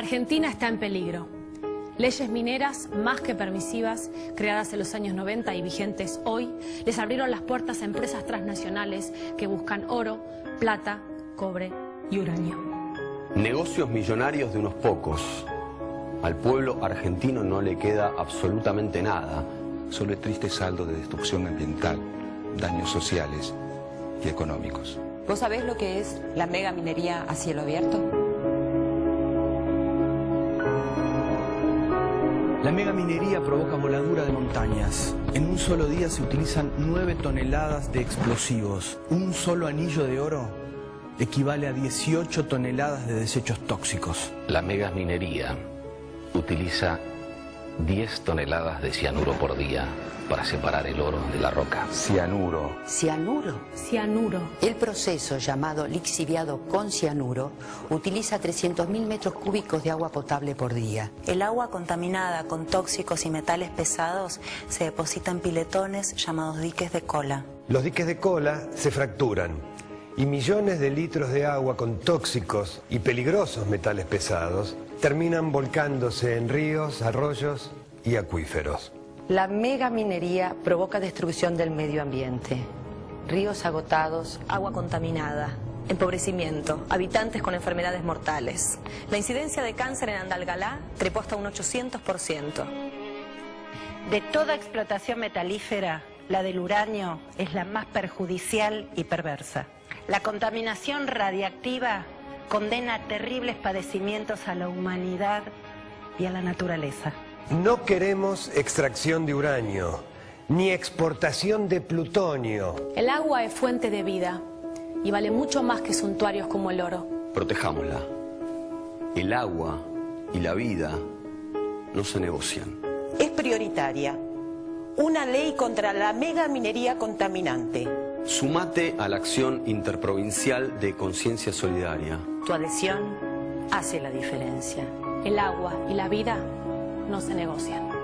Argentina está en peligro. Leyes mineras más que permisivas, creadas en los años 90 y vigentes hoy, les abrieron las puertas a empresas transnacionales que buscan oro, plata, cobre y uranio. Negocios millonarios de unos pocos. Al pueblo argentino no le queda absolutamente nada. Solo el triste saldo de destrucción ambiental, daños sociales y económicos. ¿Vos sabés lo que es la mega minería a cielo abierto? La megaminería provoca voladura de montañas. En un solo día se utilizan 9 toneladas de explosivos. Un solo anillo de oro equivale a 18 toneladas de desechos tóxicos. La megaminería utiliza 10 toneladas de cianuro por día para separar el oro de la roca. Cianuro. Cianuro. Cianuro. El proceso llamado lixiviado con cianuro utiliza 300.000 metros cúbicos de agua potable por día. El agua contaminada con tóxicos y metales pesados se deposita en piletones llamados diques de cola. Los diques de cola se fracturan y millones de litros de agua con tóxicos y peligrosos metales pesados terminan volcándose en ríos, arroyos y acuíferos. La megaminería provoca destrucción del medio ambiente. Ríos agotados, Agua contaminada, empobrecimiento, habitantes con enfermedades mortales. La incidencia de cáncer en Andalgalá trepó hasta un 800%. De toda explotación metalífera, la del uranio es la más perjudicial y perversa. La contaminación radiactiva condena terribles padecimientos a la humanidad y a la naturaleza. No queremos extracción de uranio, ni exportación de plutonio. El agua es fuente de vida y vale mucho más que suntuarios como el oro. Protejámosla. El agua y la vida no se negocian. Es prioritaria una ley contra la mega minería contaminante. Sumate a la acción interprovincial de conciencia solidaria. Tu adhesión hace la diferencia. El agua y la vida no se negocian.